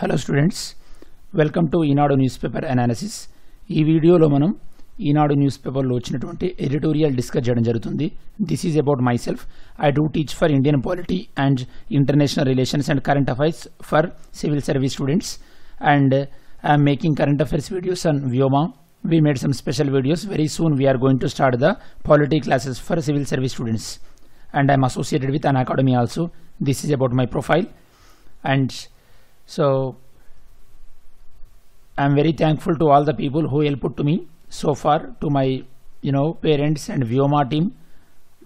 hello students welcome to Eenadu news paper analysis ఈ వీడియోలో మనం ఈనాడు న్యూస్ పేపర్లో వచ్చినటువంటి ఎడిటోరియల్ డిస్కస్ చేయడం జరుగుతుంది this is about myself I do teach for Indian polity and international relations and current affairs for civil service students and I'm making current affairs videos and Vyoma we made some special videos very soon we are going to start the polity classes for civil service students and i'm associated with an academy also this is about my profile and so i'm very thankful to all the people who helped to me so far to my you know parents and Vyoma team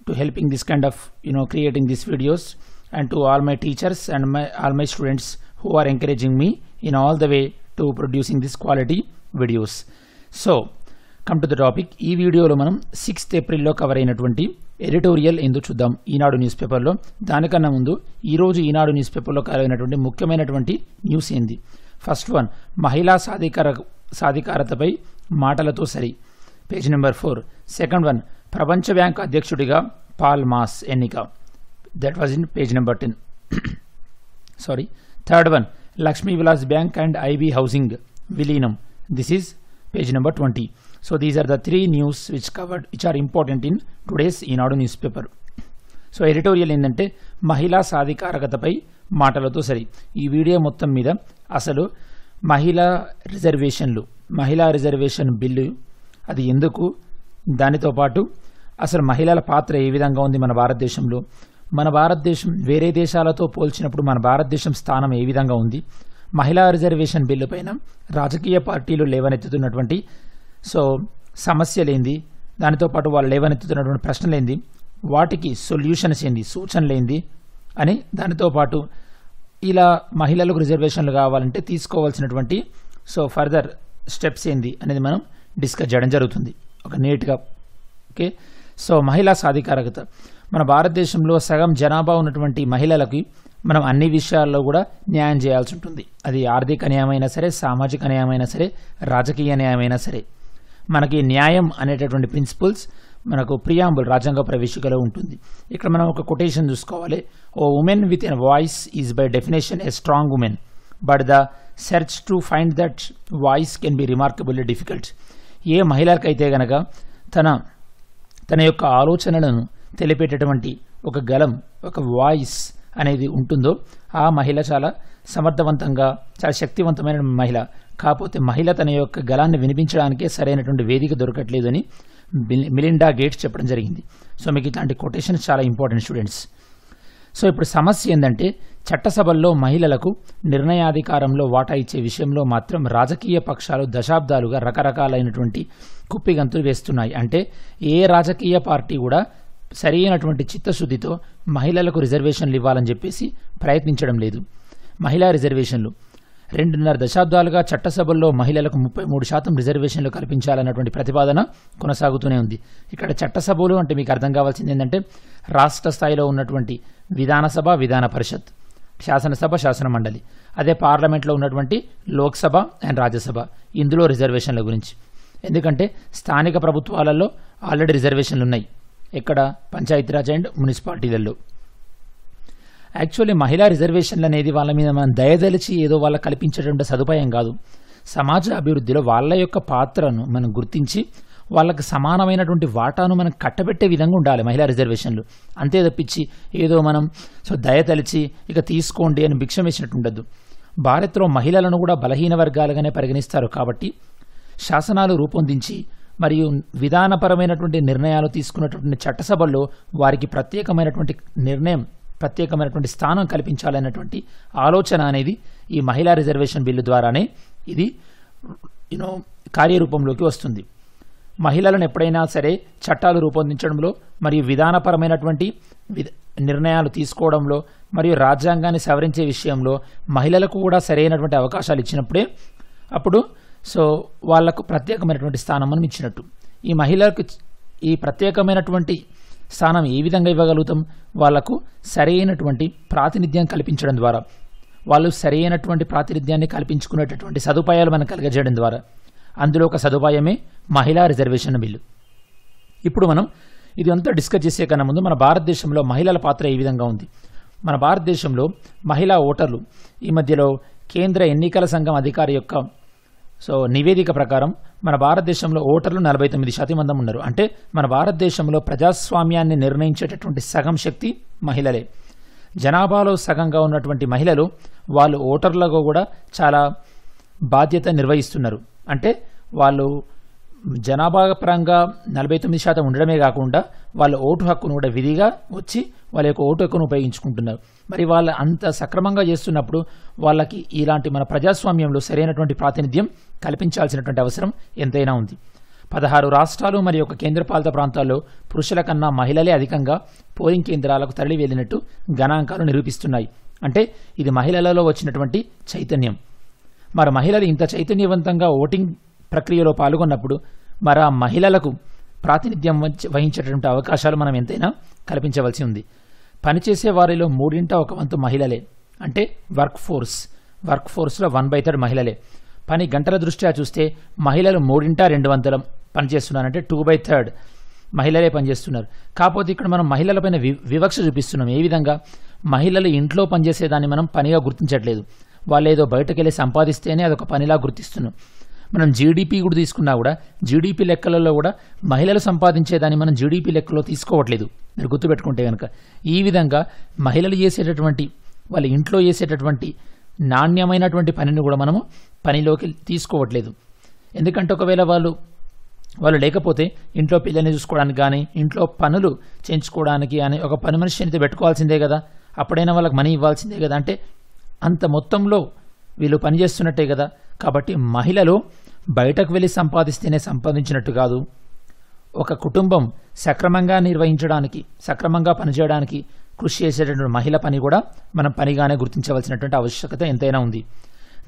to helping this kind of you know creating these videos and to all my teachers and my all my students who are encouraging me in all the way to producing this quality videos. So come to the topic ఈ వీడియోలో మనం sixth ఏప్రిల్లో cover అయినటువంటి editorial ఎందుకు చూద్దాం. ఈనాడు news పేపర్లో దానికన్నా ముందు ఈరోజు ఈనాడు న్యూస్ పేపర్లో కవర్ అయినటువంటి ముఖ్యమైనటువంటి న్యూస్ ఏంది? ఫస్ట్ వన్ మహిళా సాధికార సాధికారతపై మాటలతో సరి. Page number four second one ప్రపంచ బ్యాంక్ అధ్యక్షుడిగా పాల్ మాస్ ఎన్నిక. That was in page number ten sorry third one Lakshmi Vilas bank and IB housing విలీనం. This is page number twenty so these are the three news which covered which are important in today's Eenadu news paper so editorial ఏంటంటే మహిళా సాధికారకతపై మాటలతో సరి. ఈ video మొత్తం మీద అసలు మహిళా రిజర్వేషన్లు మహిళా రిజర్వేషన్ బిల్లు అది ఎందుకు? దానితో పాటు అసలు మహిళల పాత్ర ఏ విధంగా ఉంది మన భారతదేశంలో? మన భారతదేశం వేరే దేశాలతో పోల్చినప్పుడు మన భారతదేశం స్థానం ఏ విధంగా ఉంది? మహిళా రిజర్వేషన్ బిల్లు పైన రాజకీయ పార్టీలు లేవనెత్తుతున్నటువంటి సో సమస్యలేంది? దానితో పాటు వాళ్ళు లేవనెత్తుతున్నటువంటి ప్రశ్నలేంది? వాటికి సొల్యూషన్స్ ఏంది? సూచనలేంది? అని దానితో పాటు ఇలా మహిళలకు రిజర్వేషన్లు కావాలంటే తీసుకోవాల్సినటువంటి సో ఫర్దర్ స్టెప్స్ ఏంది అనేది మనం డిస్కస్ చేయడం జరుగుతుంది. ఒక నీట్గా ఓకే? సో మహిళా సాధికారకత. మన భారతదేశంలో సగం జనాభా ఉన్నటువంటి మహిళలకి మనం అన్ని విషయాల్లో కూడా న్యాయం చేయాల్సి ఉంటుంది. అది ఆర్థిక న్యాయమైనా సరే సామాజిక న్యాయమైనా సరే రాజకీయ న్యాయమైనా సరే. మనకి న్యాయం అనేటటువంటి ప్రిన్సిపల్స్ మనకు ప్రియాంబుల్ రాజ్యాంగ ప్రవేశికలో ఉంటుంది. ఇక్కడ మనం ఒక కొటేషన్ చూసుకోవాలి. A woman with an voice is by definition a strong woman but the search to find that voice can be remarkably difficult ఏ మహిళకైతే గనక తన తన యొక్క ఆలోచనలను తెలిపేటటువంటి ఒక గలం ఒక వాయిస్ అనేది ఉంటుందో ఆ మహిళ చాలా సమర్థవంతంగా చాలా శక్తివంతమైన మహిళ. కాకపోతే మహిళ తన యొక్క గలాన్ని వినిపించడానికే సరైనటువంటి వేదిక దొరకట్లేదు అని మిలిండా గేట్స్ చెప్పడం జరిగింది. సో మీకు ఇట్లాంటి కొటేషన్స్ చాలా ఇంపార్టెంట్ స్టూడెంట్స్ సో ఇప్పుడు సమస్య ఏంటంటే చట్టసభల్లో మహిళలకు నిర్ణయాధికారంలో వాటా ఇచ్చే విషయంలో మాత్రం రాజకీయ పక్షాలు దశాబ్దాలుగా రకరకాలైనటువంటి కుప్పిగంతులు వేస్తున్నాయి. అంటే ఏ రాజకీయ పార్టీ కూడా సరైనటువంటి చిత్తశుద్ధితో మహిళలకు రిజర్వేషన్లు ఇవ్వాలని చెప్పేసి ప్రయత్నించడం లేదు. మహిళా రిజర్వేషన్లు. రెండున్నర దశాబ్దాలుగా చట్టసభల్లో మహిళలకు ముప్పై మూడు శాతం రిజర్వేషన్లు కల్పించాలన్నటువంటి ప్రతిపాదన కొనసాగుతూనే ఉంది. ఇక్కడ చట్టసభలు అంటే మీకు అర్థం కావాల్సింది ఏంటంటే రాష్ట్ర స్థాయిలో ఉన్నటువంటి విధానసభ విధాన పరిషత్ శాసనసభ శాసన మండలి. అదే పార్లమెంట్లో ఉన్నటువంటి లోక్సభ అండ్ రాజ్యసభ. ఇందులో రిజర్వేషన్ల గురించి. ఎందుకంటే స్థానిక ప్రభుత్వాలలో ఆల్రెడీ రిజర్వేషన్లు ఉన్నాయి ఇక్కడ పంచాయతీరాజ్ అండ్ మున్సిపాలిటీలలో. యాక్చువల్లీ మహిళా రిజర్వేషన్లు అనేది వాళ్ళ మీద మనం దయదలిచి ఏదో వాళ్ళ కల్పించేటువంటి సదుపాయం కాదు. సమాజ అభివృద్ధిలో వాళ్ళ యొక్క పాత్రను మనం గుర్తించి వాళ్ళకి సమానమైనటువంటి వాటాను మనం కట్టబెట్టే విధంగా ఉండాలి మహిళా రిజర్వేషన్లు అంతే తప్పించి ఏదో మనం సో దయతలిచి ఇక తీసుకోండి అని భిక్షం వేసినట్టు ఉండద్దు భారత్లో మహిళలను కూడా బలహీన వర్గాలుగానే పరిగణిస్తారు కాబట్టి శాసనాలు రూపొందించి మరియు విధానపరమైనటువంటి నిర్ణయాలు తీసుకున్నటువంటి చట్టసభల్లో వారికి ప్రత్యేకమైనటువంటి నిర్ణయం ప్రత్యేకమైనటువంటి స్థానం కల్పించాలన్నటువంటి ఆలోచన అనేది ఈ మహిళా రిజర్వేషన్ బిల్లు ద్వారానే ఇది యూనో కార్యరూపంలోకి వస్తుంది. మహిళలను ఎప్పుడైనా సరే చట్టాలు రూపొందించడంలో మరియు విధానపరమైనటువంటి నిర్ణయాలు తీసుకోవడంలో మరియు రాజ్యాంగాన్ని సవరించే విషయంలో మహిళలకు కూడా సరైనటువంటి అవకాశాలు ఇచ్చినప్పుడే అప్పుడు సో వాళ్ళకు ప్రత్యేకమైనటువంటి స్థానం మనం ఇచ్చినట్టు. ఈ మహిళలకు ఈ ప్రత్యేకమైనటువంటి స్థానం ఏ విధంగా ఇవ్వగలుగుతాం? వాళ్ళకు సరైనటువంటి ప్రాతినిధ్యం కల్పించడం ద్వారా వాళ్ళు సరైనటువంటి ప్రాతినిధ్యాన్ని కల్పించుకునేటటువంటి సదుపాయాలు మనం కలిగజేయడం ద్వారా. అందులో ఒక సదుపాయమే మహిళా రిజర్వేషన్ బిల్లు. ఇప్పుడు మనం ఇది అంతా డిస్కస్ చేసే కన్నా ముందు మన భారతదేశంలో మహిళల పాత్ర ఏ విధంగా ఉంది? మన భారతదేశంలో మహిళా ఓటర్లు ఈ మధ్యలో కేంద్ర ఎన్నికల సంఘం అధికారి యొక్క సో నివేదిక ప్రకారం మన భారతదేశంలో ఓటర్లు నలభై తొమ్మిది శాతం మంది ఉన్నారు. అంటే మన భారతదేశంలో ప్రజాస్వామ్యాన్ని నిర్ణయించేటటువంటి సగం శక్తి మహిళలే. జనాభాలో సగంగా ఉన్నటువంటి మహిళలు వాళ్ళు ఓటర్లుగా కూడా చాలా బాధ్యత నిర్వహిస్తున్నారు. అంటే వాళ్ళు జనాభా పరంగా నలభై తొమ్మిది శాతం ఉండడమే కాకుండా వాళ్ళ ఓటు హక్కును కూడా విధిగా వచ్చి వాళ్ళ యొక్క ఓటు హక్కును ఉపయోగించుకుంటున్నారు. మరి వాళ్ళ అంత సక్రమంగా చేస్తున్నప్పుడు వాళ్ళకి ఇలాంటి మన ప్రజాస్వామ్యంలో సరైనటువంటి ప్రాతినిధ్యం కల్పించాల్సినటువంటి అవసరం ఎంతైనా ఉంది. పదహారు రాష్ట్రాలు మరియు ఒక కేంద్రపాలిత ప్రాంతాల్లో పురుషుల కన్నా మహిళలే అధికంగా పోలింగ్ కేంద్రాలకు తరలి వెళ్ళినట్టు గణాంకాలు నిరూపిస్తున్నాయి. అంటే ఇది మహిళలలో వచ్చినటువంటి చైతన్యం. మరి మహిళలు ఇంత చైతన్యవంతంగా ఓటింగ్ ప్రక్రియలో పాల్గొన్నప్పుడు మరి ఆ మహిళలకు ప్రాతినిధ్యం వహించ- వహించేటటువంటి అవకాశాలు మనం ఎంతైనా కల్పించవలసి ఉంది. పనిచేసే వారిలో మూడింట ఒక వంతు మహిళలే. అంటే వర్క్ ఫోర్స్. వర్క్ ఫోర్స్లో వన్ బై థర్డ్ మహిళలే. పని గంటల దృష్ట్యా చూస్తే మహిళలు మూడింట రెండు వంతుల పనిచేస్తున్నారంటే టూ బై థర్డ్ మహిళలే పనిచేస్తున్నారు. కాకపోతే ఇక్కడ మనం మహిళలపైన వి వివక్ష చూపిస్తున్నాం. ఏ విధంగా? మహిళలు ఇంట్లో పనిచేసేదాన్ని మనం పనిగా గుర్తించట్లేదు. వాళ్ళు ఏదో బయటకు వెళ్ళి సంపాదిస్తేనే అదొక పనిలా గుర్తిస్తున్నాం మనం జీడిపి కూడా తీసుకున్నా కూడా జీడిపి లెక్కలలో కూడా మహిళలు సంపాదించేదాన్ని మనం జీడిపి లెక్కలో తీసుకోవట్లేదు. మీరు గుర్తుపెట్టుకుంటే కనుక ఈ విధంగా మహిళలు చేసేటటువంటి వాళ్ళ ఇంట్లో చేసేటటువంటి నాణ్యమైనటువంటి పనిని కూడా మనము పనిలోకి తీసుకోవట్లేదు. ఎందుకంటే ఒకవేళ వాళ్ళు వాళ్ళు లేకపోతే ఇంట్లో పిల్లల్ని చూసుకోవడానికి కానీ ఇంట్లో పనులు చేయించుకోవడానికి కానీ ఒక పని మనిషి అయితే పెట్టుకోవాల్సిందే కదా. అప్పుడైనా వాళ్ళకి మనీ ఇవ్వాల్సిందే కదా. అంటే అంత మొత్తంలో వీళ్ళు పనిచేస్తున్నట్టే కదా. కాబట్టి మహిళలు బయటకు వెళ్ళి సంపాదిస్తేనే సంపాదించినట్టు కాదు. ఒక కుటుంబం సక్రమంగా నిర్వహించడానికి సక్రమంగా పనిచేయడానికి కృషి చేసేటటువంటి మహిళ పని కూడా మనం పనిగానే గుర్తించవలసినటువంటి ఆవశ్యకత ఎంతైనా ఉంది.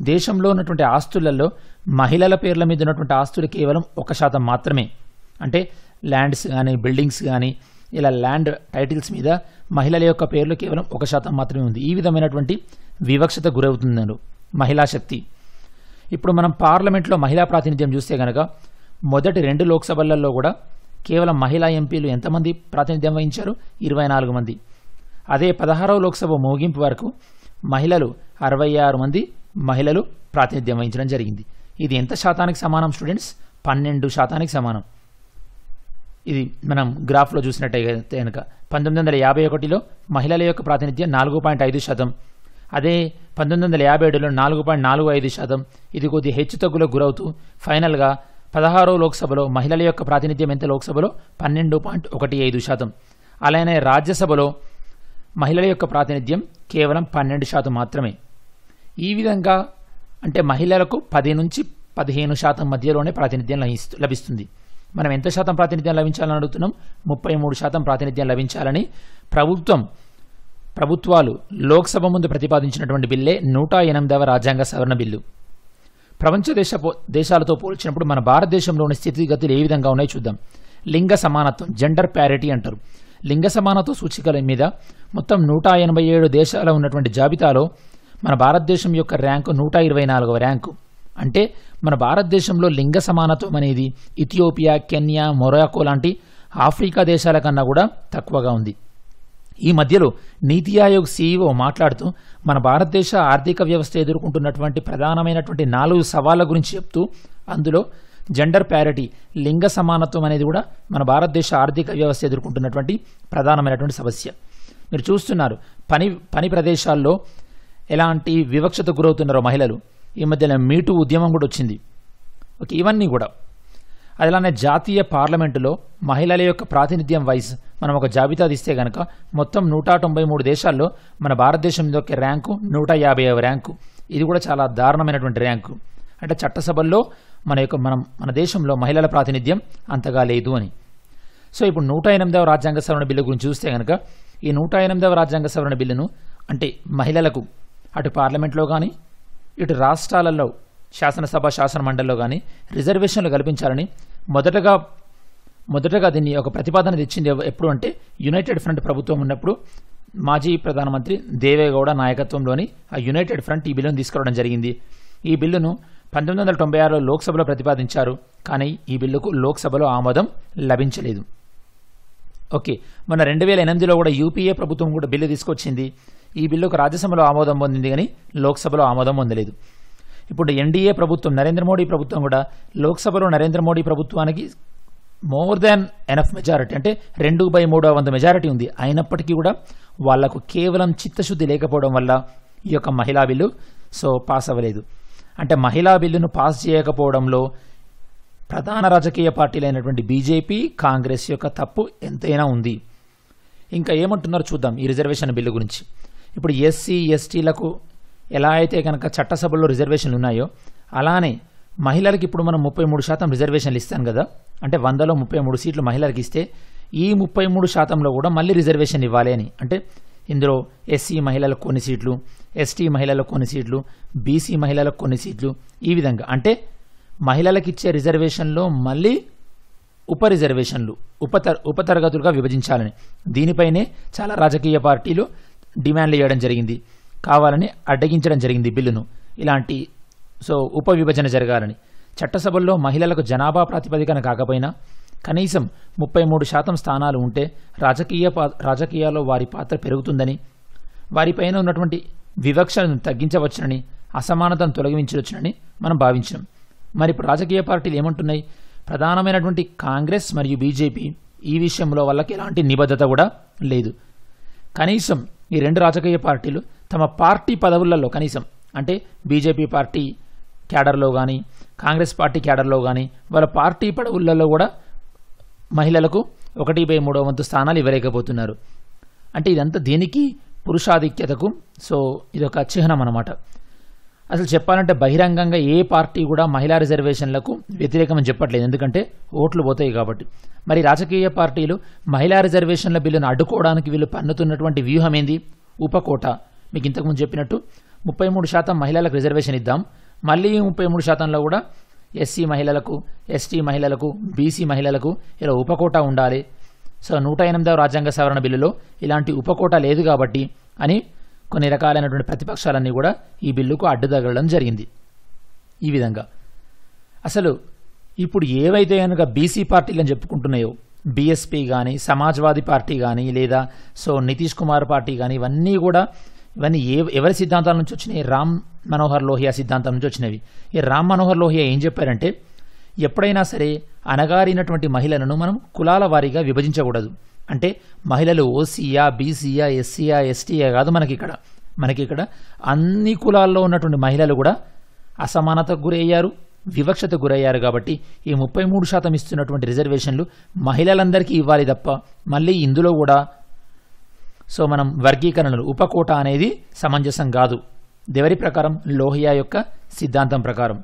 దేశంలో ఉన్నటువంటి ఆస్తులలో మహిళల పేర్ల మీద ఉన్నటువంటి ఆస్తులు కేవలం ఒక శాతం మాత్రమే. అంటే ల్యాండ్స్ కానీ బిల్డింగ్స్ కానీ ఇలా ల్యాండ్ టైటిల్స్ మీద మహిళల యొక్క పేర్లు కేవలం ఒక శాతం మాత్రమే ఉంది. ఈ విధమైనటువంటి వివక్షత గురవుతున్నారు మహిళా శక్తి. ఇప్పుడు మనం పార్లమెంట్లో మహిళా ప్రాతినిధ్యం చూస్తే గనక మొదటి రెండు లోక్సభలలో కూడా కేవలం మహిళా ఎంపీలు ఎంతమంది ప్రాతినిధ్యం వహించారు? ఇరవై నాలుగు మంది. అదే పదహారవ లోక్సభ ముగింపు వరకు మహిళలు అరవై ఆరు మంది మహిళలు ప్రాతినిధ్యం వహించడం జరిగింది. ఇది ఎంత శాతానికి సమానం స్టూడెంట్స్? పన్నెండు శాతానికి సమానం. ఇది మనం గ్రాఫ్లో చూసినట్టయితే కనుక పంతొమ్మిది వందల యాభై ఒకటిలో మహిళల యొక్క ప్రాతినిధ్యం నాలుగు పాయింట్ ఐదు శాతం. అదే పంతొమ్మిది వందల యాభై ఏడులో నాలుగు పాయింట్ నాలుగు ఐదు శాతం ఇది కొద్ది హెచ్చు తగ్గులకు గురవుతూ ఫైనల్గా పదహారో లోక్సభలో మహిళల యొక్క ప్రాతినిధ్యం ఎంత లోక్సభలో? పన్నెండు పాయింట్ ఒకటి ఐదు శాతం. అలానే రాజ్యసభలో మహిళల యొక్క ప్రాతినిధ్యం కేవలం పన్నెండు శాతం మాత్రమే. ఈ విధంగా అంటే మహిళలకు పది నుంచి పదిహేను శాతం మధ్యలోనే ప్రాతినిధ్యం లభిస్తు- లభిస్తుంది. మనం ఎంత శాతం ప్రాతినిధ్యం లభించాలని అడుగుతున్నాం? ముప్పై మూడు శాతం ప్రాతినిధ్యం లభించాలని ప్రభుత్వం ప్రభుత్వాలు లోక్సభ ముందు ప్రతిపాదించినటువంటి బిల్లే నూట ఎనిమిదవ రాజ్యాంగ సవరణ బిల్లు. ప్రపంచ దేశ దేశాలతో పోల్చినప్పుడు మన భారతదేశంలోని స్థితిగతులు ఏ విధంగా ఉన్నాయో చూద్దాం. లింగ సమానత్వం జెండర్ ప్యారిటీ అంటారు. లింగ సమానత్వ సూచికల మీద మొత్తం నూట ఎనభై ఏడు దేశాల ఉన్నటువంటి జాబితాలో మన భారతదేశం యొక్క ర్యాంకు నూట ఇరవై నాలుగవ ర్యాంకు. అంటే మన భారతదేశంలో లింగ సమానత్వం అనేది ఇథియోపియా కెన్యా మొరాకో లాంటి ఆఫ్రికా దేశాల కన్నా కూడా తక్కువగా ఉంది. ఈ మధ్యలో నీతి ఆయోగ్ సీఈఓ మాట్లాడుతూ మన భారతదేశ ఆర్థిక వ్యవస్థ ఎదుర్కొంటున్నటువంటి ప్రధానమైనటువంటి నాలుగు సవాళ్ళ గురించి చెప్తూ అందులో జెండర్ ప్యారిటీ లింగ సమానత్వం అనేది కూడా మన భారతదేశ ఆర్థిక వ్యవస్థ ఎదుర్కొంటున్నటువంటి ప్రధానమైనటువంటి సమస్య. మీరు చూస్తున్నారు పని పని ప్రదేశాల్లో ఎలాంటి వివక్షత గురవుతున్నారో మహిళలు? ఈ మధ్యన మీటూ ఉద్యమం కూడా వచ్చింది. ఓకే ఇవన్నీ కూడా. అలానే జాతీయ పార్లమెంటులో మహిళల యొక్క ప్రాతినిధ్యం వైజ్ మనం ఒక జాబితా తీస్తే గనక మొత్తం నూట తొంభై మూడు దేశాల్లో మన భారతదేశం యొక్క ర్యాంకు నూట యాభై ర్యాంకు. ఇది కూడా చాలా దారుణమైనటువంటి ర్యాంకు. అంటే చట్టసభల్లో మన యొక్క మనం మన దేశంలో మహిళల ప్రాతినిధ్యం అంతగా లేదు అని. సో ఇప్పుడు నూట ఎనిమిదవ రాజ్యాంగ సవరణ బిల్లు గురించి చూస్తే కనుక ఈ నూట ఎనిమిదవ రాజ్యాంగ సవరణ బిల్లును అంటే మహిళలకు అటు పార్లమెంట్లో కానీ ఇటు రాష్ట్రాలలో శాసనసభ శాసనమండలిలో కానీ రిజర్వేషన్లు కల్పించాలని మొదటగా మొదటగా దీన్ని ఒక ప్రతిపాదన తెచ్చింది ఎప్పుడు అంటే యునైటెడ్ ఫ్రంట్ ప్రభుత్వం ఉన్నప్పుడు మాజీ ప్రధానమంత్రి దేవేగౌడ నాయకత్వంలోని ఆ యునైటెడ్ ఫ్రంట్ ఈ బిల్లును తీసుకురావడం జరిగింది. ఈ బిల్లును పంతొమ్మిది వందల తొంభై ఆరులో లోక్సభలో ప్రతిపాదించారు. కానీ ఈ బిల్లుకు లోక్సభలో ఆమోదం లభించలేదు. ఓకే. మన రెండు వేల ఎనిమిదిలో కూడా యూపీఏ ప్రభుత్వం కూడా బిల్లు తీసుకొచ్చింది. ఈ బిల్లుకు రాజ్యసభలో ఆమోదం పొందింది కానీ లోక్సభలో ఆమోదం పొందలేదు. ఇప్పుడు ఎన్డీఏ ప్రభుత్వం నరేంద్ర మోడీ ప్రభుత్వం కూడా లోక్సభలో నరేంద్ర మోడీ ప్రభుత్వానికి మోర్ దాన్ ఎనఫ్ మెజారిటీ అంటే రెండు బై మూడవ వంద మెజారిటీ ఉంది. అయినప్పటికీ కూడా వాళ్ళకు కేవలం చిత్తశుద్ధి లేకపోవడం వల్ల ఈ యొక్క మహిళా బిల్లు సో పాస్ అవ్వలేదు. అంటే మహిళా బిల్లును పాస్ చేయకపోవడంలో ప్రధాన రాజకీయ పార్టీలైనటువంటి బీజేపీ కాంగ్రెస్ యొక్క తప్పు ఎంతైనా ఉంది. ఇంకా ఏమంటున్నారో చూద్దాం ఈ రిజర్వేషన్ బిల్లు గురించి. ఇప్పుడు ఎస్సీ ఎస్టీలకు ఎలా అయితే కనుక చట్టసభల్లో రిజర్వేషన్లు ఉన్నాయో అలానే మహిళలకు ఇప్పుడు మనం ముప్పై మూడు శాతం రిజర్వేషన్లు ఇస్తాం కదా అంటే వందలో ముప్పై మూడు సీట్లు మహిళలకు ఇస్తే ఈ ముప్పై మూడు శాతంలో కూడా మళ్ళీ రిజర్వేషన్ ఇవ్వాలి అని. అంటే ఇందులో ఎస్సీ మహిళలకు కొన్ని సీట్లు ఎస్టీ మహిళలకు కొన్ని సీట్లు బీసీ మహిళలకు కొన్ని సీట్లు ఈ విధంగా. అంటే మహిళలకు ఇచ్చే రిజర్వేషన్లో మళ్ళీ ఉప రిజర్వేషన్లు ఉపత ఉపతరగతులుగా విభజించాలని. దీనిపైనే చాలా రాజకీయ పార్టీలు డిమాండ్లు చేయడం జరిగింది. కావాలని అడ్డగించడం జరిగింది బిల్లును. ఇలాంటి సో ఉప విభజన జరగాలని. చట్టసభల్లో మహిళలకు జనాభా ప్రాతిపదికన కాకపోయినా కనీసం ముప్పై మూడు శాతం స్థానాలు ఉంటే రాజకీయ రాజకీయాల్లో వారి పాత్ర పెరుగుతుందని వారిపైన ఉన్నటువంటి వివక్షలను తగ్గించవచ్చునని అసమానతను తొలగించవచ్చునని మనం భావించాం మరి ఇప్పుడు రాజకీయ పార్టీలు ఏమంటున్నాయి? ప్రధానమైనటువంటి కాంగ్రెస్ మరియు బీజేపీ ఈ విషయంలో వాళ్ళకి ఎలాంటి నిబద్ధత కూడా లేదు. కనీసం ఈ రెండు రాజకీయ పార్టీలు తమ పార్టీ పదవులలో కనీసం అంటే బీజేపీ పార్టీ క్యాడర్లో కానీ కాంగ్రెస్ పార్టీ క్యాడర్లో కానీ వాళ్ళ పార్టీ పదవులలో కూడా మహిళలకు ఒకటి బై మూడో వంతు స్థానాలు ఇవ్వలేకపోతున్నారు. అంటే ఇదంతా దేనికి? పురుషాధిక్యతకు. సో ఇది ఒక చిహ్నం అన్నమాట. అసలు చెప్పాలంటే బహిరంగంగా ఏ పార్టీ కూడా మహిళా రిజర్వేషన్లకు వ్యతిరేకమని చెప్పట్లేదు. ఎందుకంటే ఓట్లు పోతాయి కాబట్టి. మరి రాజకీయ పార్టీలు మహిళా రిజర్వేషన్ల బిల్లును అడ్డుకోవడానికి వీళ్ళు పన్నుతున్నటువంటి వ్యూహం ఏంది? ఉపకోట మీకు ఇంతకుముందు చెప్పినట్టు ముప్పై మూడు శాతం మహిళలకు రిజర్వేషన్ ఇద్దాం. మళ్ళీ ముప్పై మూడు శాతంలో కూడా ఎస్సీ మహిళలకు ఎస్టీ మహిళలకు బీసీ మహిళలకు ఇలా ఉపకోట ఉండాలి. సో నూట ఎనిమిదవ రాజ్యాంగ సవరణ బిల్లులో ఇలాంటి ఉపకోట లేదు కాబట్టి అని కొన్ని రకాలైనటువంటి ప్రతిపక్షాలన్నీ కూడా ఈ బిల్లుకు అడ్డు తగలడం జరిగింది. ఈ విధంగా. అసలు ఇప్పుడు ఏవైతే కనుక బీసీ పార్టీలు అని చెప్పుకుంటున్నాయో బీఎస్పీ కానీ సమాజ్వాదీ పార్టీ కానీ లేదా సో నితీష్ కుమార్ పార్టీ కానీ ఇవన్నీ కూడా ఇవన్నీ ఏ ఎవరి సిద్ధాంతాల నుంచి వచ్చినాయి? రామ్ మనోహర్ లోహియా సిద్ధాంతం నుంచి వచ్చినవి. ఈ రామ్ మనోహర్ లోహియా ఏం చెప్పారంటే ఎప్పుడైనా సరే అనగారినటువంటి మహిళలను మనం కులాల వారీగా విభజించకూడదు. అంటే మహిళలు ఓసీయా బీసీయా ఎస్సీయా ఎస్టీయా కాదు మనకి ఇక్కడ మనకి ఇక్కడ అన్ని కులాల్లో ఉన్నటువంటి మహిళలు కూడా అసమానతకు గురయ్యారు వివక్షతకు గురయ్యారు కాబట్టి ఈ ముప్పై మూడు శాతం ఇస్తున్నటువంటి రిజర్వేషన్లు మహిళలందరికీ ఇవ్వాలి తప్ప మళ్ళీ ఇందులో కూడా సో మనం వర్గీకరణలు ఉపకోట అనేది సమంజసం కాదు. దేవరి ప్రకారం లోహియా యొక్క సిద్ధాంతం ప్రకారం.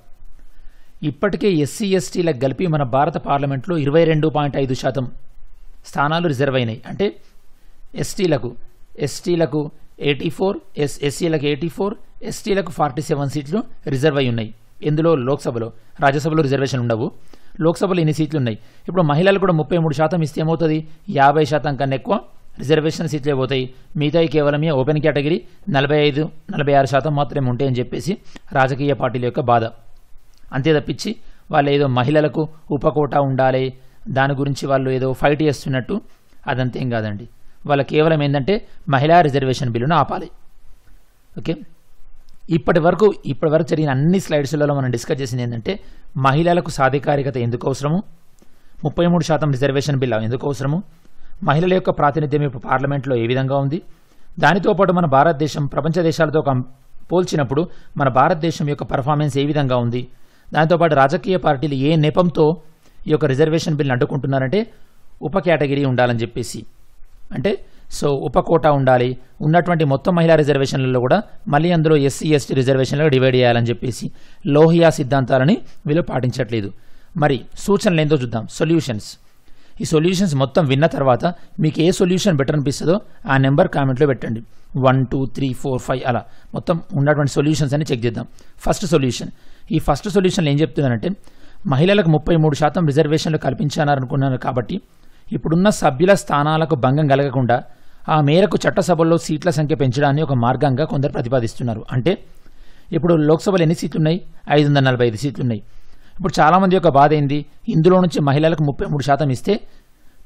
ఇప్పటికే ఎస్సీ ఎస్టీలకు కలిపి మన భారత పార్లమెంట్లో ఇరవై రెండు పాయింట్ ఐదు శాతం స్థానాలు రిజర్వ్ అయినాయి. అంటే ఎస్టీలకు ఎస్టీలకు ఎయిటీ ఫోర్ ఎస్ ఎస్సీలకు ఎయిటీ ఫోర్ ఎస్టీలకు ఫార్టీ సెవెన్ సీట్లు రిజర్వ్ అయి ఉన్నాయి. ఇందులో లోక్సభలో. రాజ్యసభలో రిజర్వేషన్ ఉండవు. లోక్సభలో ఎన్ని సీట్లు ఉన్నాయి? ఇప్పుడు మహిళలు కూడా ముప్పై మూడు శాతం ఇస్తే ఏమవుతుంది? యాభై శాతం కన్నా ఎక్కువ రిజర్వేషన్ సీట్లే పోతాయి. మిగతాయి కేవలం ఓపెన్ కేటగిరీ నలభై ఐదు నలభై ఆరు శాతం మాత్రమే ఉంటాయని చెప్పేసి రాజకీయ పార్టీల యొక్క బాధ. అంతే తప్పించి వాళ్ళు ఏదో మహిళలకు ఉపకోట ఉండాలి దాని గురించి వాళ్ళు ఏదో ఫైట్ చేస్తున్నట్టు అదంతేం కాదండి. వాళ్ళ కేవలం ఏంటంటే మహిళా రిజర్వేషన్ బిల్లును ఆపాలి. ఓకే? ఇప్పటి వరకు ఇప్పటి వరకు జరిగిన అన్ని స్లైడ్స్లలో మనం డిస్కస్ చేసింది ఏంటంటే మహిళలకు సాధికారికత ఎందుకు అవసరము? ముప్పై మూడు శాతం రిజర్వేషన్ బిల్ ఎందుకు అవసరము? మహిళల యొక్క ప్రాతినిధ్యం ఇప్పుడు పార్లమెంట్లో ఏ విధంగా ఉంది? దానితో పాటు మన భారతదేశం ప్రపంచ దేశాలతో పోల్చినప్పుడు మన భారతదేశం యొక్క పర్ఫార్మెన్స్ ఏ విధంగా ఉంది? దాంతోపాటు రాజకీయ పార్టీలు ఏ నెపంతో ఈ యొక్క రిజర్వేషన్ బిల్ని అడ్డుకుంటున్నారంటే ఉప కేటగిరీ ఉండాలని చెప్పేసి. అంటే సో ఉపకోట ఉండాలి ఉన్నటువంటి మొత్తం మహిళా రిజర్వేషన్లలో కూడా మళ్ళీ అందులో ఎస్సీ ఎస్టీ రిజర్వేషన్లో డివైడ్ చేయాలని చెప్పేసి లోహియా సిద్ధాంతాలని వీళ్ళు పాటించట్లేదు. మరి సూచనలు ఏందో చూద్దాం. సొల్యూషన్స్ ఈ సొల్యూషన్స్ మొత్తం విన్న తర్వాత మీకు ఏ సొల్యూషన్ బెటర్ అనిపిస్తుందో ఆ నెంబర్ కామెంట్లో పెట్టండి. One two three four five అలా. మొత్తం ఉన్నటువంటి సొల్యూషన్స్ అని చెక్ చేద్దాం. First solution. ఈ ఫస్ట్ సొల్యూషన్ ఏం చెప్తుందంటే మహిళలకు ముప్పై మూడు శాతం రిజర్వేషన్లు కల్పించాలనుకున్నారు కాబట్టి ఇప్పుడున్న సభ్యుల స్థానాలకు భంగం కలగకుండా ఆ మేరకు చట్టసభల్లో సీట్ల సంఖ్య పెంచడాన్ని ఒక మార్గంగా కొందరు ప్రతిపాదిస్తున్నారు. అంటే ఇప్పుడు లోక్సభలో ఎన్ని సీట్లు ఉన్నాయి ఐదు వందల నలభై ఐదు సీట్లు ఉన్నాయి ఇప్పుడు చాలామంది యొక్క బాధ ఏంది? ఇందులో నుంచి మహిళలకు ముప్పై మూడు శాతం ఇస్తే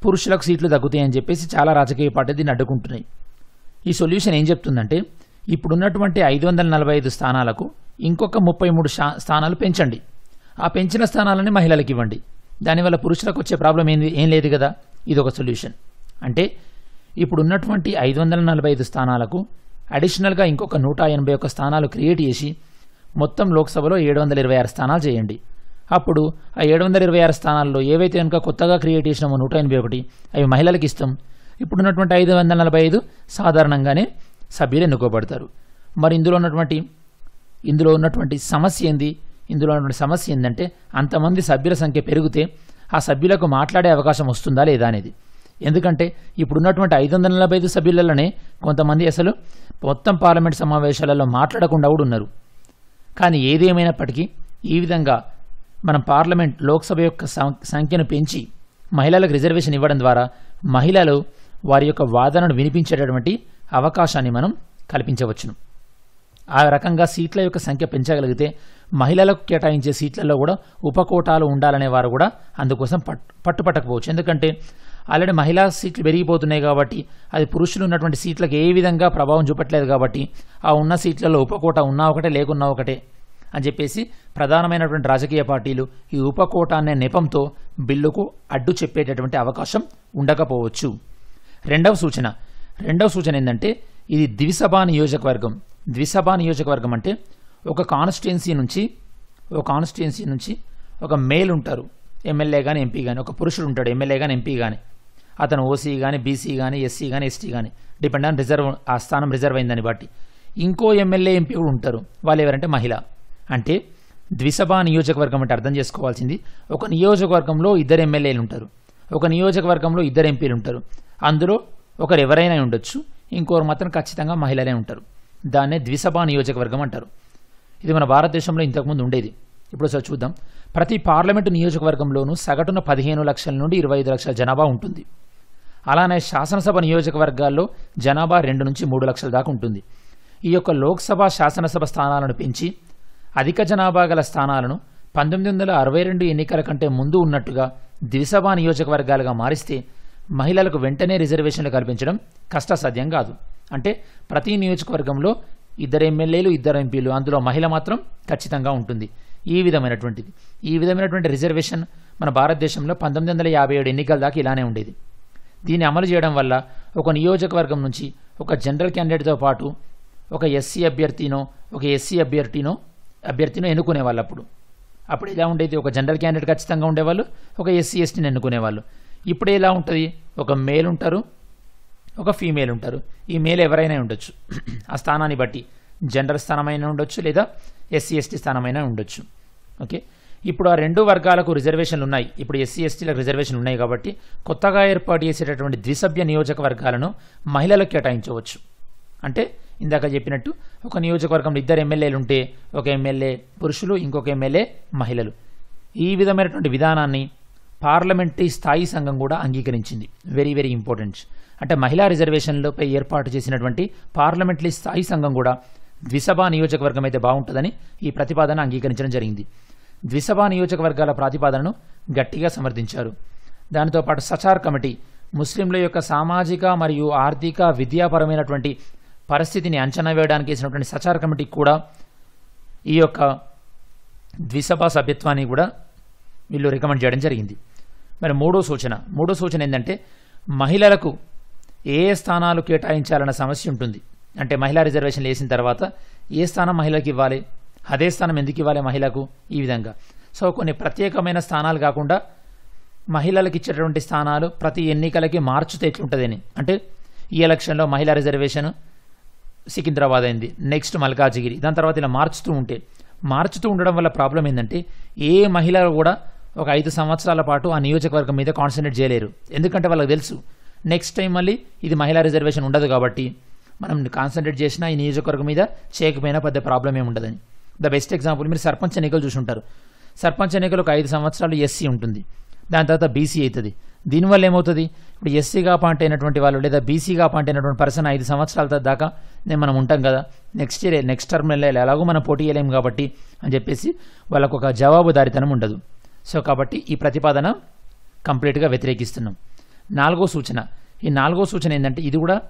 పురుషులకు సీట్లు తగ్గుతాయని చెప్పేసి చాలా రాజకీయ పార్టీలు దీన్ని అడ్డుకుంటున్నాయి. ఈ సొల్యూషన్ ఏం చెప్తుందంటే ఇప్పుడున్నటువంటి ఐదు వందల నలభై ఐదు స్థానాలకు ఇంకొక ముప్పై మూడు స్థానాలు పెంచండి. ఆ పెంచిన స్థానాలని మహిళలకు ఇవ్వండి. దానివల్ల పురుషులకు వచ్చే ప్రాబ్లం ఏంది? ఏం లేదు కదా? ఇది ఒక సొల్యూషన్. అంటే ఇప్పుడున్నటువంటి ఐదు వందల నలభై ఐదు స్థానాలకు అడిషనల్గా ఇంకొక నూట ఎనభై ఒక్క స్థానాలు క్రియేట్ చేసి మొత్తం లోక్సభలో ఏడు వందల ఇరవై ఆరు స్థానాలు చేయండి. అప్పుడు ఆ ఏడు వందల ఇరవై ఆరు స్థానాల్లో ఏవైతే కనుక కొత్తగా క్రియేట్ చేసినామో నూట ఎనభై ఒకటి అవి మహిళలకు ఇస్తాం. ఇప్పుడున్నటువంటి ఐదు వందల నలభై ఐదు సాధారణంగానే సభ్యులు ఎన్నుకోబడతారు. మరి ఇందులో ఉన్నటువంటి ఇందులో ఉన్నటువంటి సమస్య ఏంది? ఇందులో ఉన్నటువంటి సమస్య ఏంటంటే అంతమంది సభ్యుల సంఖ్య పెరిగితే ఆ సభ్యులకు మాట్లాడే అవకాశం వస్తుందా లేదా అనేది. ఎందుకంటే ఇప్పుడున్నటువంటి ఐదు వందల నలభై ఐదు సభ్యులలోనే కొంతమంది అసలు మొత్తం పార్లమెంట్ సమావేశాలలో మాట్లాడకుండా కూడా ఉన్నారు. కానీ ఏదేమైనప్పటికీ ఈ విధంగా మనం పార్లమెంట్ లోక్సభ యొక్క సం- సంఖ్యను పెంచి మహిళలకు రిజర్వేషన్ ఇవ్వడం ద్వారా మహిళలు వారి యొక్క వాదనను వినిపించేటటువంటి అవకాశాన్ని మనం కల్పించవచ్చును. ఆ రకంగా సీట్ల యొక్క సంఖ్య పెంచగలిగితే మహిళలకు కేటాయించే సీట్లలో కూడా ఉపకోటాలు ఉండాలనే వారు కూడా అందుకోసం పట్టు పట్టుపట్టకపోవచ్చు. ఎందుకంటే ఆల్రెడీ మహిళా సీట్లు పెరిగిపోతున్నాయి కాబట్టి అది పురుషులు ఉన్నటువంటి సీట్లకు ఏ విధంగా ప్రభావం చూపట్లేదు కాబట్టి ఆ ఉన్న సీట్లలో ఉపకోట ఉన్నా ఒకటే లేకున్నా ఒకటే అని చెప్పేసి ప్రధానమైనటువంటి రాజకీయ పార్టీలు ఈ ఉపకోట అనే నెపంతో బిల్లుకు అడ్డు చెప్పేటటువంటి అవకాశం ఉండకపోవచ్చు. రెండవ సూచన. రెండవ సూచన ఏంటంటే ఇది ద్విసభా నియోజకవర్గం. ద్విసభా నియోజకవర్గం అంటే ఒక కాన్స్టిట్యున్సీ నుంచి ఒక కాన్స్టిట్యున్సీ నుంచి ఒక మేల్ ఉంటారు. ఎమ్మెల్యే కానీ ఎంపీ కానీ ఒక పురుషుడు ఉంటాడు ఎమ్మెల్యే కానీ ఎంపీ కానీ అతను ఓసీ కానీ బీసీ కానీ ఎస్సీ కానీ ఎస్టీ కానీ డిపెండ్ ఆన్ రిజర్వ్ ఆ స్థానం రిజర్వ్ అయిందని బట్టి. ఇంకో ఎమ్మెల్యే ఎంపీ కూడా ఉంటారు. వాళ్ళు ఎవరంటే మహిళ. అంటే ద్విసభా నియోజకవర్గం అంటే అర్థం చేసుకోవాల్సింది. ఒక నియోజకవర్గంలో ఇద్దరు ఎమ్మెల్యేలు ఉంటారు. ఒక నియోజకవర్గంలో ఇద్దరు ఎంపీలు ఉంటారు. అందులో ఒకరు ఎవరైనా ఉండొచ్చు. ఇంకొకరు మాత్రం ఖచ్చితంగా మహిళలే ఉంటారు. దాన్నే ద్విసభా నియోజకవర్గం అంటారు. ఇది మన భారతదేశంలో ఇంతకుముందు ఉండేది. ఇప్పుడు సార్ చూద్దాం. ప్రతి పార్లమెంటు నియోజకవర్గంలోనూ సగటున పదిహేను లక్షల నుండి ఇరవై ఐదు లక్షల జనాభా ఉంటుంది. అలానే శాసనసభ నియోజకవర్గాల్లో జనాభా రెండు నుంచి మూడు లక్షల దాకా ఉంటుంది. ఈ యొక్క లోక్సభ శాసనసభ స్థానాలను పెంచి అధిక జనాభా గల స్థానాలను పంతొమ్మిది వందల అరవై రెండు ఎన్నికల కంటే ముందు ఉన్నట్టుగా ద్విసభా నియోజకవర్గాలుగా మారిస్తే మహిళలకు వెంటనే రిజర్వేషన్లు కల్పించడం కష్టసాధ్యం కాదు. అంటే ప్రతి నియోజకవర్గంలో ఇద్దరు ఎమ్మెల్యేలు ఇద్దరు ఎంపీలు అందులో మహిళ మాత్రం ఖచ్చితంగా ఉంటుంది. ఈ విధమైనటువంటిది. ఈ విధమైనటువంటి రిజర్వేషన్ మన భారతదేశంలో పంతొమ్మిది వందల యాభై ఏడు ఎన్నికల దాకా ఇలానే ఉండేది. దీన్ని అమలు చేయడం వల్ల ఒక నియోజకవర్గం నుంచి ఒక జనరల్ క్యాండిడేట్తో పాటు ఒక ఎస్సీ అభ్యర్థినో ఒక ఎస్సీ అభ్యర్థినో అభ్యర్థిని ఎన్నుకునేవాళ్ళు అప్పుడు. అప్పుడు ఎలా ఉండేది? ఒక జనరల్ క్యాండిడేట్ ఖచ్చితంగా ఉండేవాళ్ళు ఒక ఎస్సీ ఎస్టీని ఎన్నుకునేవాళ్ళు. ఇప్పుడు ఎలా ఉంటుంది? ఒక మేల్ ఉంటారు ఒక ఫీమేల్ ఉంటారు. ఈ మేల్ ఎవరైనా ఉండొచ్చు. ఆ స్థానాన్ని బట్టి జనరల్ స్థానమైనా ఉండొచ్చు లేదా ఎస్సీ ఎస్టీ స్థానమైనా ఉండొచ్చు. ఓకే? ఇప్పుడు ఆ రెండు వర్గాలకు రిజర్వేషన్లు ఉన్నాయి. ఇప్పుడు ఎస్సీ ఎస్టీలకు రిజర్వేషన్లు ఉన్నాయి కాబట్టి కొత్తగా ఏర్పాటు చేసేటటువంటి ద్విసభ్య నియోజకవర్గాలను మహిళలకు కేటాయించవచ్చు. అంటే ఇందాక చెప్పినట్టు ఒక నియోజకవర్గంలో ఇద్దరు ఎమ్మెల్యేలు ఉంటే ఒక ఎమ్మెల్యే పురుషులు ఇంకొక ఎమ్మెల్యే మహిళలు. ఈ విధమైనటువంటి విధానాన్ని పార్లమెంటరీ స్థాయి సంఘం కూడా అంగీకరించింది. వెరీ వెరీ ఇంపార్టెంట్ అంటే మహిళా రిజర్వేషన్లపై ఏర్పాటు చేసినటువంటి పార్లమెంటరీ స్థాయి సంఘం కూడా ద్విసభా నియోజకవర్గం అయితే బాగుంటుందని ఈ ప్రతిపాదన అంగీకరించడం జరిగింది. ద్విసభా నియోజకవర్గాల ప్రతిపాదనను గట్టిగా సమర్థించారు. దానితో పాటు సచార్ కమిటీ ముస్లింల యొక్క సామాజిక మరియు ఆర్థిక విద్యాపరమైనటువంటి పరిస్థితిని అంచనా వేయడానికి వేసినటువంటి సచార్ కమిటీకి కూడా ఈ యొక్క ద్విసభ సభ్యత్వాన్ని కూడా వీళ్ళు రికమెండ్ చేయడం జరిగింది. మరి మూడో సూచన. మూడో సూచన ఏంటంటే మహిళలకు ఏ స్థానాలు కేటాయించాలన్న సమస్య ఉంటుంది. అంటే మహిళా రిజర్వేషన్లు వేసిన తర్వాత ఏ స్థానం మహిళకి ఇవ్వాలి? అదే స్థానం ఎందుకు ఇవ్వాలి మహిళకు? ఈ విధంగా. సో కొన్ని ప్రత్యేకమైన స్థానాలు కాకుండా మహిళలకు ఇచ్చేటటువంటి స్థానాలు ప్రతి ఎన్నికలకి మార్చితే ఎట్లుంటుందని. అంటే ఈ ఎలక్షన్లో మహిళా రిజర్వేషన్ సికింద్రాబాద్ అయింది. నెక్స్ట్ మల్కాజిగిరి. దాని తర్వాత ఇలా మార్చుతూ ఉంటే మార్చుతూ ఉండడం వల్ల ప్రాబ్లం ఏంటంటే ఏ మహిళ కూడా ఒక ఐదు సంవత్సరాల పాటు ఆ నియోజకవర్గం మీద కాన్సన్ట్రేట్ చేయలేరు. ఎందుకంటే వాళ్ళకి తెలుసు నెక్స్ట్ టైం మళ్ళీ ఇది మహిళా రిజర్వేషన్ ఉండదు కాబట్టి మనం కాన్సన్ట్రేట్ చేసినా ఈ నియోజకవర్గం మీద చేయకపోయినా పెద్ద ప్రాబ్లం ఏమి ఉండదని. ద బెస్ట్ ఎగ్జాంపుల్ మీరు సర్పంచ్ ఎన్నికలు చూసి ఉంటారు సర్పంచ్ ఎన్నికలు ఒక ఐదు సంవత్సరాలు ఎస్సీ ఉంటుంది. దాని తర్వాత బీసీ అవుతుంది. దీనివల్ల ఏమవుతుంది ఇప్పుడు ఎస్సీగా పాయింట్ అయినటువంటి వాళ్ళు లేదా బీసీగా పాయింట్ అయినటువంటి పర్సన్ ఐదు సంవత్సరాల దాకా నేను మనం ఉంటాం కదా నెక్స్ట్ ఇయర్ నెక్స్ట్ టర్మ్ ఎలాగో మనం పోటీ చేయలేము కాబట్టి అని చెప్పేసి వాళ్ళకు ఒక జవాబుదారితనం ఉండదు. సో కాబట్టి ఈ ప్రతిపాదన కంప్లీట్గా వ్యతిరేకిస్తున్నాం. నాలుగో సూచన. ఈ నాలుగో సూచన ఏంటంటే ఇది కూడా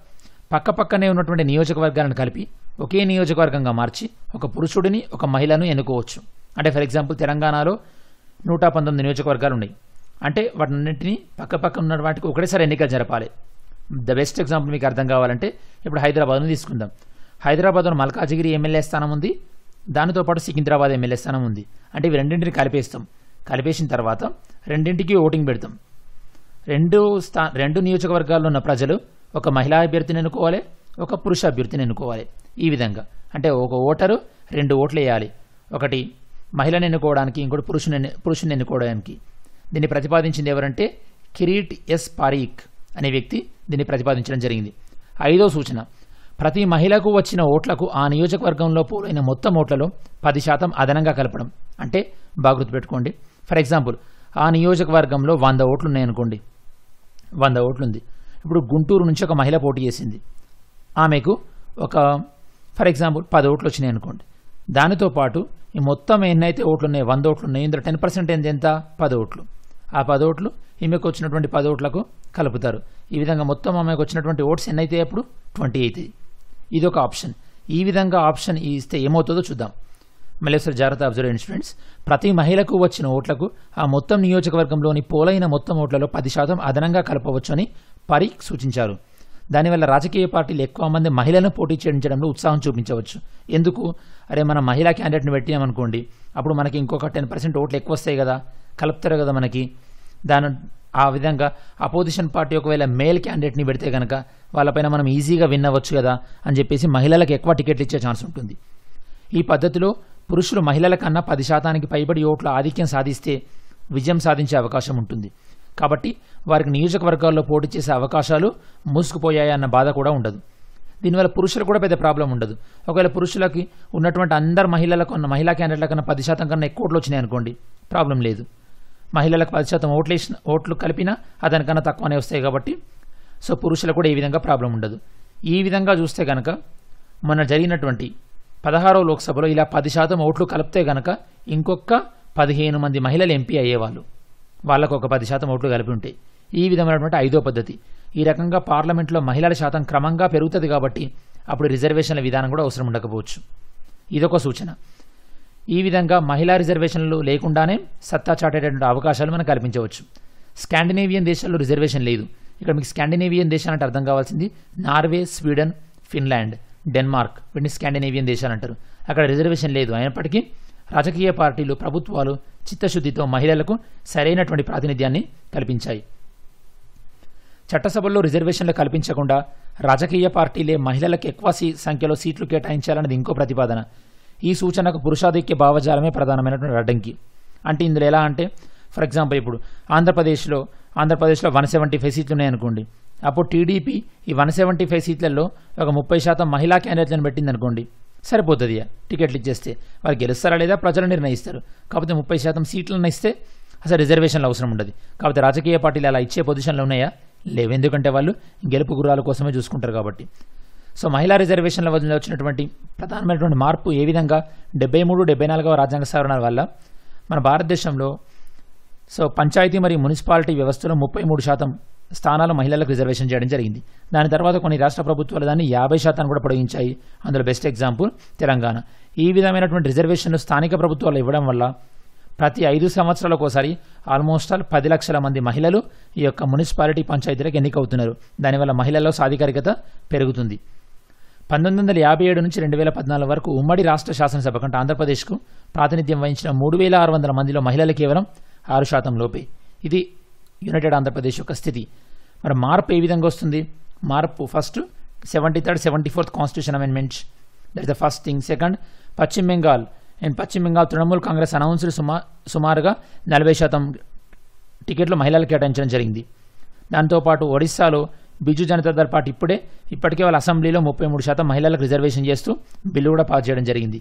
పక్క పక్కనే ఉన్నటువంటి నియోజకవర్గాలను కలిపి ఒకే నియోజకవర్గంగా మార్చి ఒక పురుషుడిని ఒక మహిళను ఎన్నుకోవచ్చు. అంటే ఫర్ ఎగ్జాంపుల్ తెలంగాణలో నూట పంతొమ్మిది నియోజకవర్గాలు ఉన్నాయి అంటే వాటిన్నింటినీ పక్క పక్క ఉన్న వాటికి ఒకటేసారి ఎన్నికలు జరపాలి. ద బెస్ట్ ఎగ్జాంపుల్ మీకు అర్థం కావాలంటే ఇప్పుడు హైదరాబాద్ను తీసుకుందాం. హైదరాబాద్లో మల్కాజిగిరి ఎమ్మెల్యే స్థానం ఉంది. దానితో పాటు సికింద్రాబాద్ ఎమ్మెల్యే స్థానం ఉంది. అంటే ఇవి రెండింటిని కలిపేస్తాం. కలిపేసిన తర్వాత రెండింటికి ఓటింగ్ పెడతాం. రెండు స్థా రెండు నియోజకవర్గాల్లో ఉన్న ప్రజలు ఒక మహిళా అభ్యర్థిని ఎన్నుకోవాలి ఒక పురుష అభ్యర్థిని ఎన్నుకోవాలి. ఈ విధంగా. అంటే ఒక ఓటరు రెండు ఓట్లు వేయాలి. ఒకటి మహిళను ఎన్నుకోవడానికి ఇంకోటి పురుషుని పురుషుని ఎన్నుకోవడానికి. దీన్ని ప్రతిపాదించింది ఎవరంటే కిరీట్ ఎస్ పారీక్ అనే వ్యక్తి దీన్ని ప్రతిపాదించడం జరిగింది. ఐదో సూచన ప్రతి మహిళకు వచ్చిన ఓట్లకు ఆ నియోజకవర్గంలో పోలైన మొత్తం ఓట్లలో పది శాతం అదనంగా కలపడం. అంటే బాగా గుర్తుపెట్టుకోండి. ఫర్ ఎగ్జాంపుల్ ఆ నియోజకవర్గంలో వంద ఓట్లు ఉన్నాయనుకోండి వంద ఓట్లుంది. ఇప్పుడు గుంటూరు నుంచి ఒక మహిళ పోటీ చేసింది. ఆమెకు ఒక ఫర్ ఎగ్జాంపుల్ పది ఓట్లు వచ్చినాయి అనుకోండి దానితో పాటు ఈ మొత్తం ఎన్నైతే ఓట్లు ఉన్నాయి వంద ఓట్లు ఉన్నాయి ఇందులో టెన్ పర్సెంట్ ఎంత? పది ఓట్లు. ఆ పదోట్లు ఈమెకు వచ్చినటువంటి పదోట్లకు కలుపుతారు. ఈ విధంగా మొత్తం ఆమెకు వచ్చినటువంటి ఓట్స్ ఎన్ని అయితే అప్పుడు? ట్వంటీ అవుతాయి ఇది ఒక ఆప్షన్. ఈ విధంగా ఆప్షన్ ఇస్తే ఏమవుతుందో చూద్దాం. మళ్ళీ ఒకసారి జాగ్రత్త అబ్జర్వ్ స్టూడెంట్స్ ప్రతి మహిళకు వచ్చిన ఓట్లకు ఆ మొత్తం నియోజకవర్గంలోని పోలైన మొత్తం ఓట్లలో పది శాతం అదనంగా కలపవచ్చు అని పరీక్ సూచించారు. దానివల్ల రాజకీయ పార్టీలు ఎక్కువ మంది మహిళలను పోటీ చేయించడంలో ఉత్సాహం చూపించవచ్చు. ఎందుకు? అరే మనం మహిళా క్యాండిడేట్ని పెట్టినామనుకోండి అప్పుడు మనకి ఇంకొక టెన్ పర్సెంట్ ఓట్లు ఎక్కువ వస్తాయి కదా కలుపుతారు కదా మనకి. దాని ఆ విధంగా అపోజిషన్ పార్టీ ఒకవేళ మేల్ క్యాండిడేట్ని పెడితే కనుక వాళ్ళపైన మనం ఈజీగా విన్ అవ్వచ్చు కదా అని చెప్పేసి మహిళలకు ఎక్కువ టికెట్లు ఇచ్చే ఛాన్స్ ఉంటుంది. ఈ పద్ధతిలో పురుషులు మహిళల కన్నా పది శాతానికి పైబడి ఓట్ల ఆధిక్యం సాధిస్తే విజయం సాధించే అవకాశం ఉంటుంది. కాబట్టి వారికి నియోజకవర్గాల్లో పోటీ చేసే అవకాశాలు మూసుకుపోయాయన్న బాధ కూడా ఉండదు. దీనివల్ల పురుషులకు కూడా పెద్ద ప్రాబ్లం ఉండదు. ఒకవేళ పురుషులకి ఉన్నటువంటి అందరు మహిళలకు ఉన్న మహిళా క్యాండిడేట్ల కన్నా పది శాతం కన్నా ఎక్కువ ఓట్లు వచ్చినాయి అనుకోండి ప్రాబ్లం లేదు. మహిళలకు పది శాతం ఓట్లు వేసిన ఓట్లు కలిపినా అతనికన్నా తక్కువనే వస్తాయి కాబట్టి సో పురుషులకు కూడా ఈ విధంగా ప్రాబ్లం ఉండదు. ఈ విధంగా చూస్తే కనుక మొన్న జరిగినటువంటి పదహారవ లోక్సభలో ఇలా పది శాతం ఓట్లు కలిపితే గనక ఇంకొక పదిహేను మంది మహిళలు ఎంపీ అయ్యేవాళ్ళు. వాళ్ళకు ఒక పది శాతం ఓట్లు కలిపి ఉంటాయి ఈ విధమైనటువంటి ఐదో పద్ధతి. ఈ రకంగా పార్లమెంట్లో మహిళల శాతం క్రమంగా పెరుగుతుంది కాబట్టి అప్పుడు రిజర్వేషన్ల విధానం కూడా అవసరం ఉండకపోవచ్చు. ఇదొక సూచన. ఈ విధంగా మహిళా రిజర్వేషన్లు లేకుండానే సత్తా చాటేటటువంటి అవకాశాలు మనం కల్పించవచ్చు. స్కాండినేవియన్ దేశాల్లో రిజర్వేషన్ లేదు. ఇక్కడ మీకు స్కాండినేవియన్ దేశాలంటే అర్థం కావాల్సింది నార్వే స్వీడన్ ఫిన్లాండ్ డెన్మార్క్. వీటిని స్కాండినేవియన్ దేశాలు అంటారు. అక్కడ రిజర్వేషన్ లేదు. అయినప్పటికీ రాజకీయ పార్టీలు ప్రభుత్వాలు చిత్తశుద్ధితో మహిళలకు సరైనటువంటి ప్రాతినిధ్యాన్ని కల్పించాయి. చట్టసభల్లో రిజర్వేషన్లు కల్పించకుండా రాజకీయ పార్టీలే మహిళలకు ఎక్కువ సంఖ్యలో సీట్లు కేటాయించాలన్నది ఇంకో ప్రతిపాదన. ఈ సూచనకు పురుషాధిక్య భావజాలమే ప్రధానమైనటువంటి అడ్డంకి. అంటే ఇందులో ఎలా అంటే ఫర్ ఎగ్జాంపుల్ ఇప్పుడు ఆంధ్రప్రదేశ్లో ఆంధ్రప్రదేశ్లో వన్ సెవెంటీ ఫైవ్ సీట్లు ఉన్నాయనుకోండి అప్పుడు టీడీపీ ఈ వన్ సెవెంటీ ఫైవ్ సీట్లలో ఒక ముప్పై శాతం మహిళా క్యాండిడేట్లను పెట్టింది అనుకోండి సరిపోతుంది. ఇక టికెట్లు ఇచ్చేస్తే వారు గెలుస్తారా లేదా ప్రజలు నిర్ణయిస్తారు. కాకపోతే ముప్పై శాతం సీట్లను ఇస్తే అసలు రిజర్వేషన్లు అవసరం ఉండదు. కాకపోతే రాజకీయ పార్టీలు అలా ఇచ్చే పొజిషన్లు ఉన్నాయా? లేవు. ఎందుకంటే వాళ్ళు గెలుపు గుర్రాల కోసమే చూసుకుంటారు కాబట్టి. సో మహిళా రిజర్వేషన్ల వల్ల వచ్చినటువంటి ప్రధానమైనటువంటి మార్పు ఏ విధంగా? డెబ్బై మూడు డెబ్బై నాలుగవ రాజ్యాంగ సవరణ వల్ల మన భారతదేశంలో సో పంచాయతీ మరియు మున్సిపాలిటీ వ్యవస్థలో ముప్పై మూడు శాతం స్థానాలు మహిళలకు రిజర్వేషన్ చేయడం జరిగింది. దాని తర్వాత కొన్ని రాష్ట్ర ప్రభుత్వాలు దాన్ని యాభై శాతాన్ని కూడా పొడిగించాయి. అందులో బెస్ట్ ఎగ్జాంపుల్ తెలంగాణ. ఈ విధమైనటువంటి రిజర్వేషన్లు స్థానిక ప్రభుత్వాలు ఇవ్వడం వల్ల ప్రతి ఐదు సంవత్సరాలకు ఒకసారి ఆల్మోస్ట్ ఆల్ పది లక్షల మంది మహిళలు ఈ యొక్క మున్సిపాలిటీ పంచాయతీలకు ఎన్నికవుతున్నారు. దానివల్ల మహిళల్లో సాధికారికత పెరుగుతుంది. పంతొమ్మిది వందల యాభై ఏడు నుంచి రెండు వేల పద్నాలుగు వరకు ఉమ్మడి రాష్ట్ర శాసనసభ కంటే ఆంధ్రప్రదేశ్కు ప్రాతినిధ్యం వహించిన మూడు వేల ఆరు వందల మందిలో మహిళలు కేవలం ఆరు శాతం లోపే. ఇది యునైటెడ్ ఆంధ్రప్రదేశ్ యొక్క స్థితి. మరి మార్పు ఏ విధంగా వస్తుంది? మార్పు first seventy third seventy fourth constitution amendments that the first thing second పశ్చిమ బెంగాల్ అండ్ పశ్చిమ బెంగాల్ తృణమూల్ కాంగ్రెస్ అనౌన్స్డ్ సుమా సుమారుగా నలభై శాతం టికెట్లు మహిళలకు కేటాయించడం జరిగింది. దాంతోపాటు ఒడిశాలో బిజు జనతాదళ్ పార్టీ ఇప్పుడే ఇప్పటికే వాళ్ళ అసెంబ్లీలో ముప్పై మూడు శాతం మహిళలకు రిజర్వేషన్ చేస్తూ బిల్లు కూడా పాస్ చేయడం జరిగింది.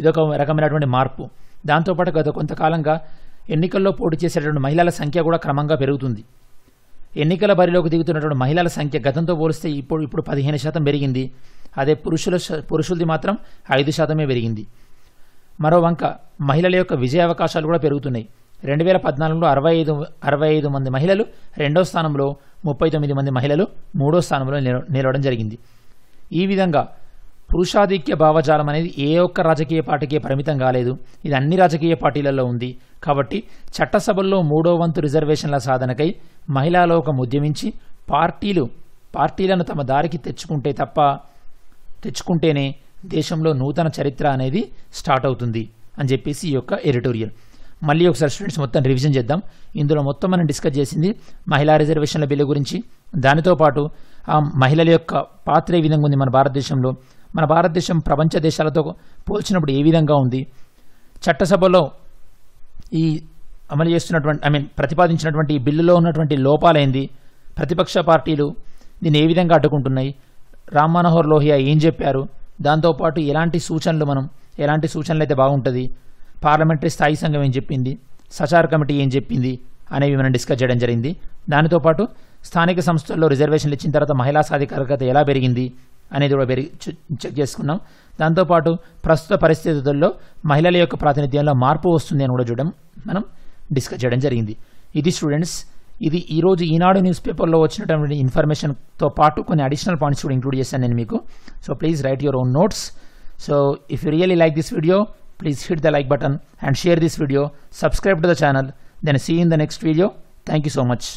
ఇదొక రకమైనటువంటి మార్పు. దాంతోపాటు గత కొంతకాలంగా ఎన్నికల్లో పోటీ చేసేటువంటి మహిళల సంఖ్య కూడా క్రమంగా పెరుగుతుంది. ఎన్నికల బరిలోకి దిగుతున్నటువంటి మహిళల సంఖ్య గతంతో పోలిస్తే ఇప్పుడు ఇప్పుడు పదిహేను శాతం పెరిగింది. అదే పురుషుల పురుషులది మాత్రం ఐదు శాతమే పెరిగింది. మరో వంక మహిళల యొక్క విజయ అవకాశాలు కూడా పెరుగుతున్నాయి. రెండు వేల పద్నాలుగులో అరవై ఐదు అరవై ఐదు మంది మహిళలు రెండో స్థానంలో ముప్పై తొమ్మిది మంది మహిళలు మూడో స్థానంలో నిల నిలవడం జరిగింది. ఈ విధంగా పురుషాధిక్య భావజాలం అనేది ఏ ఒక్క రాజకీయ పార్టీకే పరిమితం కాలేదు. ఇది అన్ని రాజకీయ పార్టీలలో ఉంది. కాబట్టి చట్టసభల్లో మూడో వంతు రిజర్వేషన్ల సాధనకై మహిళాలోకం ఉద్యమించి పార్టీలు పార్టీలను తమ దారికి తెచ్చుకుంటే తప్ప తెచ్చుకుంటేనే దేశంలో నూతన చరిత్ర అనేది స్టార్ట్ అవుతుంది అని చెప్పేసి ఈ యొక్క ఎడిటోరియల్. మళ్ళీ ఒకసారి స్టూడెంట్స్ మొత్తం రివిజన్ చేద్దాం. ఇందులో మొత్తం మనం డిస్కస్ చేసింది మహిళా రిజర్వేషన్ల బిల్లు గురించి. దానితో పాటు ఆ మహిళల యొక్క పాత్ర ఏ విధంగా ఉంది మన భారతదేశంలో? మన భారతదేశం ప్రపంచ దేశాలతో పోల్చినప్పుడు ఏ విధంగా ఉంది? చట్టసభలో ఈ అమలు చేస్తున్నటువంటి ఐ మీన్ ప్రతిపాదించినటువంటి ఈ బిల్లులో ఉన్నటువంటి లోపాలేంది ప్రతిపక్ష పార్టీలు దీన్ని ఏ విధంగా అడ్డుకుంటున్నాయి? రామ్ మనోహర్ లోహియా ఏం చెప్పారు? దాంతోపాటు ఎలాంటి సూచనలు మనం ఎలాంటి సూచనలు అయితే బాగుంటుంది? పార్లమెంటరీ స్థాయి సంఘం ఏం చెప్పింది? సచార్ కమిటీ ఏం చెప్పింది? అనేవి మనం డిస్కస్ చేయడం జరిగింది. దానితో పాటు స్థానిక సంస్థల్లో రిజర్వేషన్లు ఇచ్చిన తర్వాత మహిళా సాధికారికత ఎలా పెరిగింది? అనేది కూడా పెరిగి చెక్ చేసుకున్నాం. దాంతోపాటు ప్రస్తుత పరిస్థితుల్లో మహిళల యొక్క ప్రాతినిధ్యంలో మార్పు వస్తుంది అని కూడా చూడడం మనం డిస్కస్ చేయడం జరిగింది. ఇది స్టూడెంట్స్ ఇది ఈరోజు ఈనాడు న్యూస్ పేపర్లో వచ్చినటువంటి ఇన్ఫర్మేషన్తో పాటు కొన్ని అడిషనల్ పాయింట్స్ కూడా ఇంక్లూడ్ చేశాను నేను మీకు. So please write your own notes. So if you really like this video please hit the like button and share this video subscribe to the channel then see in the next video. Thank you so much.